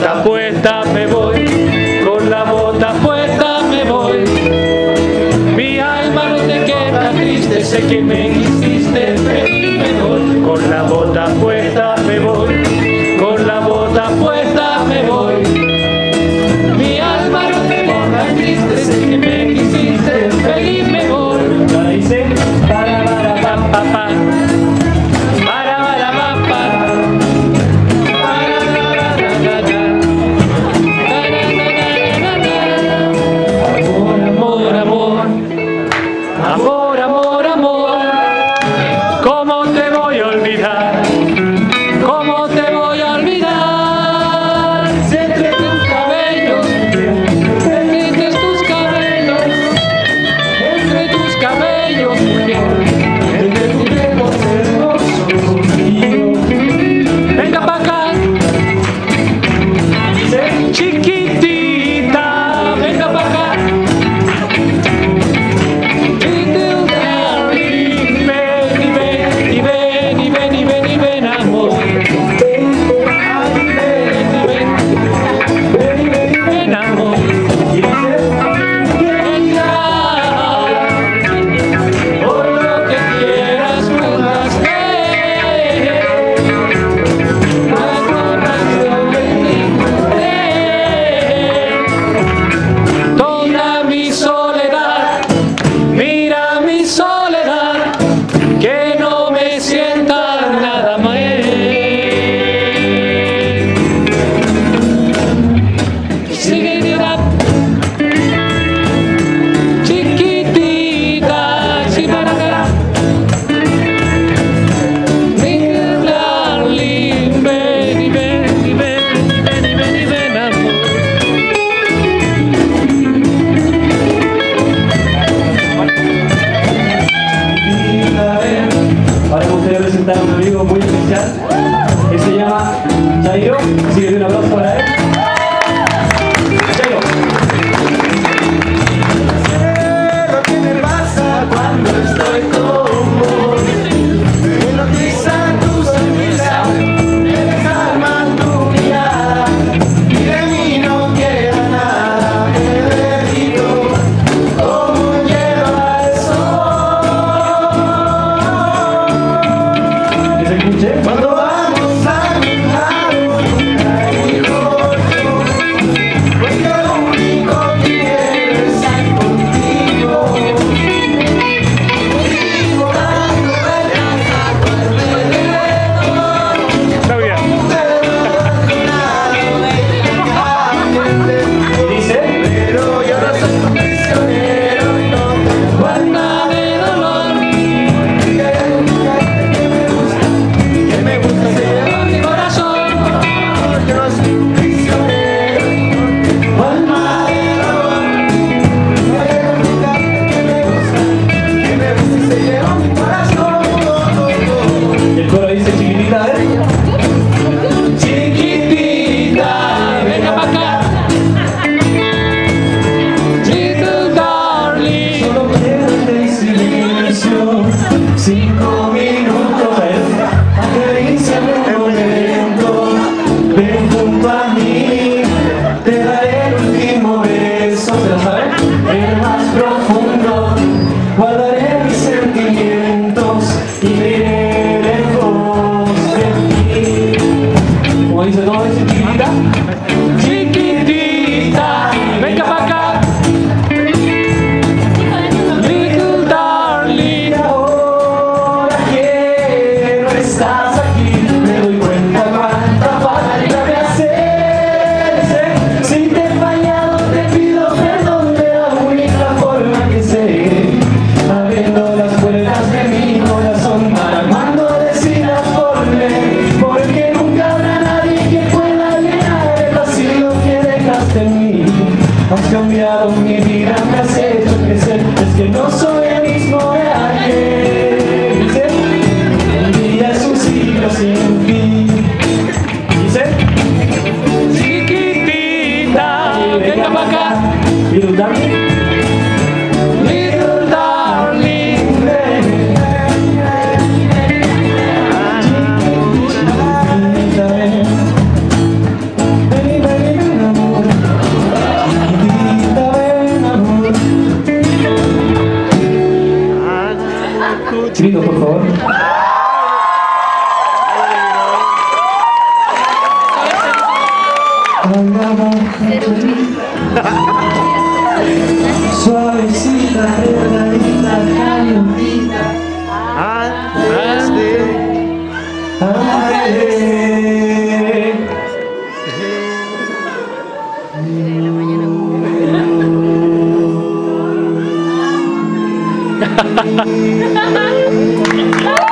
bota puesta me voy, con la bota puesta me voy. Mi alma no te queda triste, sé que me cambiado mi vida, me has hecho crecer, es que no soy el mismo de ayer. Dice, mi vida es un siglo sin fin. Dice, chiquitita, venga para acá. Y Chirino, por favor. Suavecita, regaladita, calientita. Antes de. Antes. 哈哈哈哈哈！